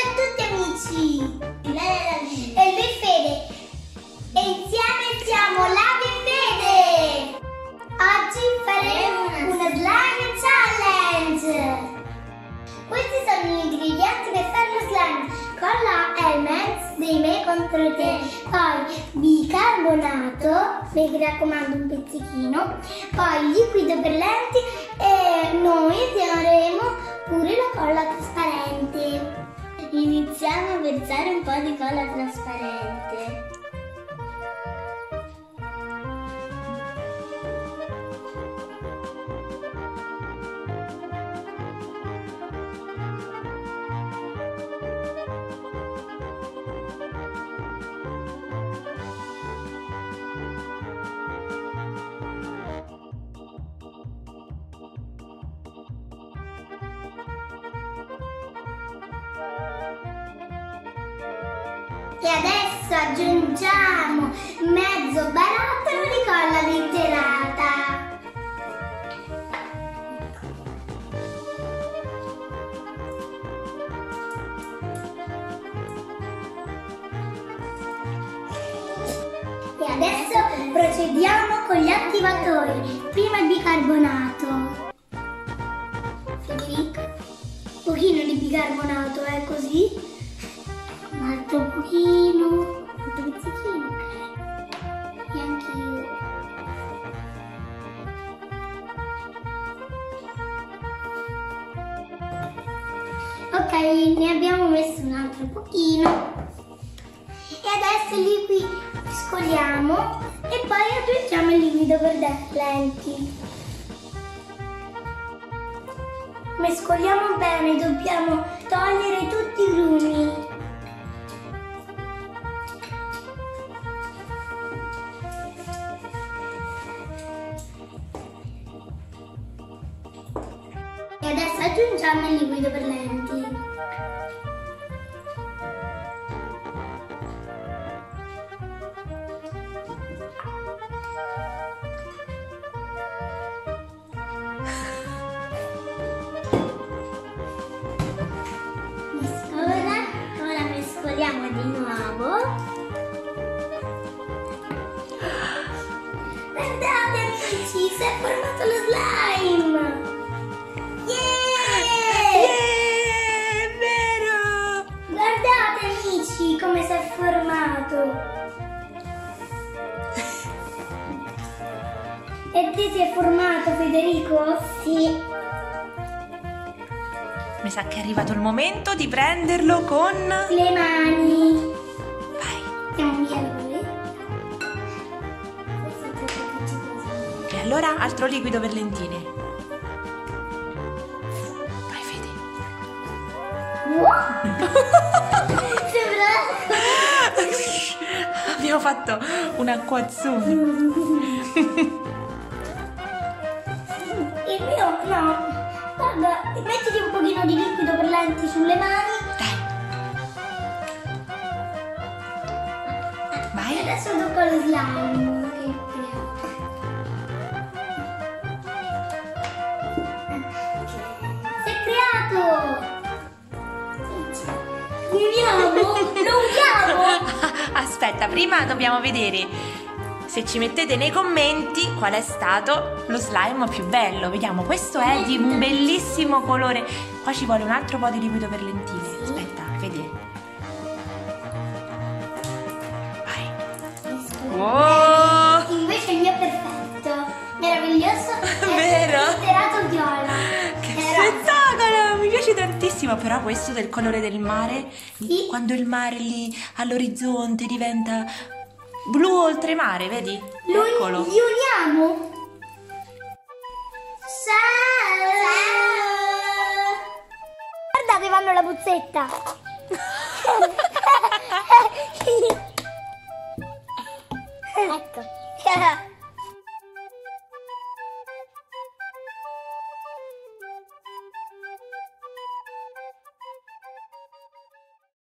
Ciao a tutti amici! E lui Fede. E insieme siamo Lavi Fede! Oggi faremo una slime challenge! Questi sono gli ingredienti per fare lo slime. Colla Elmex dei me contro te. Poi bicarbonato, mi raccomando un pezzichino. Poi liquido per lenti e noi faremo Versare un po' di colla trasparente. E adesso aggiungiamo mezzo barattolo di colla vinterata. E adesso procediamo con gli attivatori. Prima il bicarbonato. Federico, un pochino di bicarbonato, è così un altro pochino, un pizzichino, ok. E anche. Ok, ne abbiamo messo un altro pochino. E adesso lì qui scoliamo e poi aggiungiamo il liquido per lenti. Mescoliamo bene, dobbiamo togliere tutti i grumi. Adesso aggiungiamo il liquido per lenti. Ora, ora mescoliamo di nuovo. Guardate amici, si è formato lo E te si è formato Federico? Sì. Mi sa che è arrivato il momento di prenderlo con... Le mani. Vai! Andiamo via appiccicoso. E allora altro liquido per lentine. Vai Fede. Wow! Sembra... Abbiamo fatto un acquazzone. Mio no. Guarda, mettiti un pochino di liquido per lenti sulle mani. Dai, E vai. adesso tocca lo slime creato. Si è creato! Uniamo! Lo uniamo! Aspetta, prima dobbiamo vedere se ci mettete nei commenti qual è stato lo slime più bello. Vediamo, questo è di un bellissimo colore. Qua ci vuole un altro po' di liquido per lentine. Sì. Aspetta, vedi. Vai. Wow! Invece il mio è perfetto, meraviglioso, Vero? è interato viola. Che Era- spettacolo! Mi piace tantissimo, però questo del colore del mare, Sì. quando il mare lì all'orizzonte diventa blu oltremare, vedi? Lo Eccolo. li uniamo? Ciao! Guardate, vanno la puzzetta. ecco.